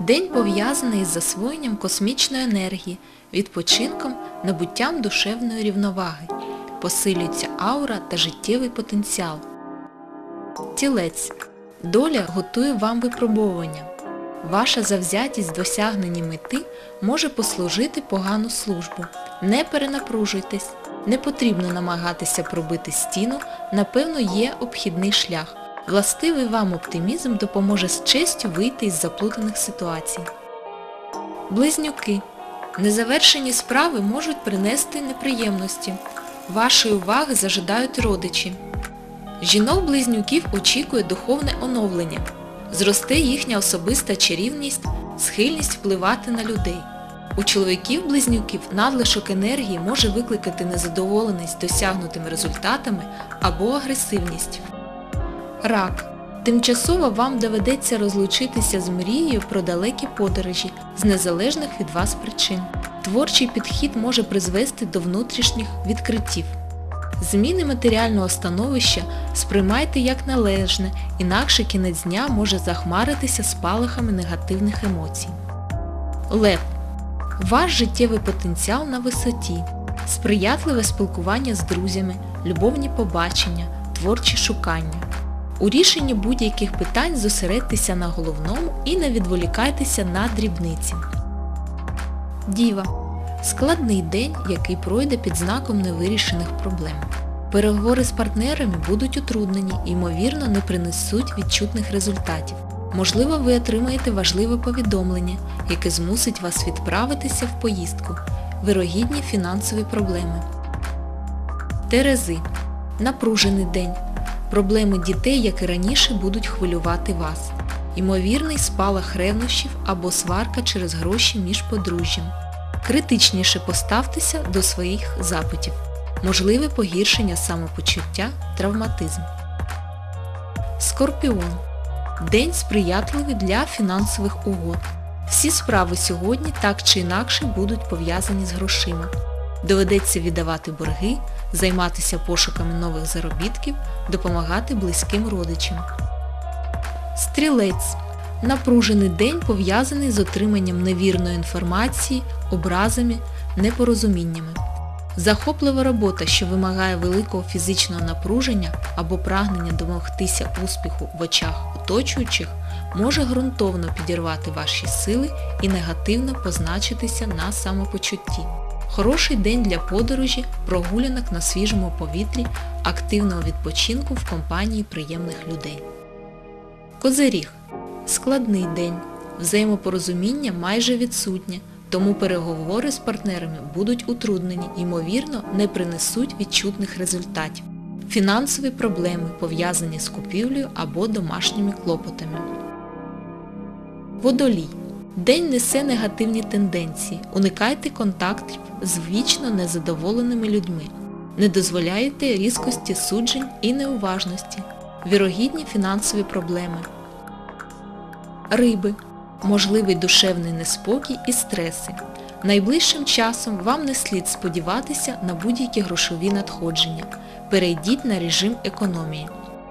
День пов'язаний із засвоєнням космічної енергії, відпочинком, набуттям душевної рівноваги. Посилюється аура та життєвий потенціал. Тілець. Доля готує вам випробовування. Ваша завзятість досягненні мети може послужити погану службу. Не перенапружуйтесь, не потрібно намагатися пробити стіну, напевно є обхідний шлях. Властивий вам оптимізм допоможе з честю вийти із заплутаних ситуацій. Близнюки. Незавершені справи можуть принести неприємності. Вашої уваги зажидають родичі. Жінок-близнюків очікує духовне оновлення. Зросте їхня особиста чарівність, схильність впливати на людей. У чоловіків-близнюків надлишок енергії може викликати незадоволеність досягнутими результатами або агресивність. Рак. Тимчасово вам доведеться розлучитися з мрією про далекі подорожі з незалежних від вас причин. Творчий підхід може призвести до внутрішніх відкриттів. Зміни матеріального становища сприймайте як належне, інакше кінець дня може захмаритися спалахами негативних емоцій. Лев. Ваш життєвий потенціал на висоті, сприятливе спілкування з друзями, любовні побачення, творчі шукання. У рішенні будь-яких питань зосередьтеся на головному і не відволікайтеся на дрібниці. Діва. Складний день, який пройде під знаком невирішених проблем. Переговори з партнерами будуть утруднені і, ймовірно, не принесуть відчутних результатів. Можливо, ви отримаєте важливе повідомлення, яке змусить вас відправитися в поїздку. Вирогідні фінансові проблеми. Терези. Напружений день. Проблеми дітей, як і раніше, будуть хвилювати вас. Ймовірний спалах ревнощів або сварка через гроші між подружжям. Критичніше поставтеся до своїх запитів. Можливе погіршення самопочуття, травматизм. Скорпіон. День сприятливий для фінансових угод. Всі справи сьогодні так чи інакше будуть пов'язані з грошима. Доведеться віддавати борги, займатися пошуками нових заробітків, допомагати близьким родичам. Стрілець. Напружений день пов'язаний з отриманням невірної інформації, образами, непорозуміннями. Захоплива робота, що вимагає великого фізичного напруження або прагнення домогтися успіху в очах оточуючих, може ґрунтовно підірвати ваші сили і негативно позначитися на самопочутті. Хороший день для подорожі, прогулянок на свіжому повітрі, активного відпочинку в компанії приємних людей. Козиріг. Складний день. Взаємопорозуміння майже відсутнє, тому переговори з партнерами будуть утруднені ймовірно, не принесуть відчутних результатів. Фінансові проблеми пов'язані з купівлею або домашніми клопотами. Водолій. День несе негативні тенденції. Уникайте контактів з вічно незадоволеними людьми. Не дозволяйте різкості суджень і неуважності. Вірогідні фінансові проблеми. Риби. Можливий душевний неспокій і стреси. Найближчим часом вам не слід сподіватися на будь-які грошові надходження. Перейдіть на режим економії.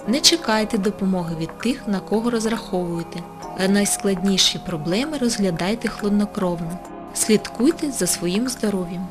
Не чекайте допомоги від тих, на кого розраховуєте. Найскладніші проблеми розглядайте хладнокровно. Слідкуйте за своїм здоров'ям.